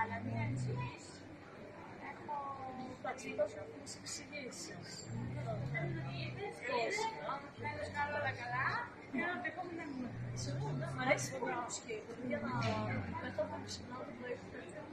Αλλά μία εξήγηση. Έχω πατσίδος να μου εξηγήσεις. όλα καλά. Μ' αρέσει πολύ η μουσική. Για να καθόμουν ψηλά το πρωί που θέλω το Το όργανο αυτό για να παλεύει διάθεση είναι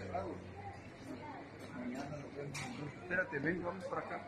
cerrado. Espérate, ven, vamos para acá.